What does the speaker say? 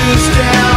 to stand